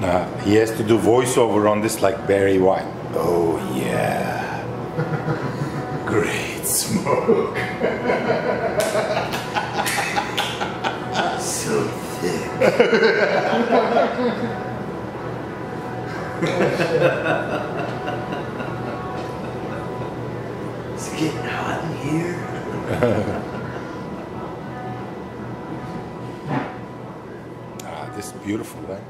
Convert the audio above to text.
Uh, he has to do voiceover on this like Barry White. Oh yeah. Great smoke. so thick. It's getting hot in here. Ah, this is beautiful, right?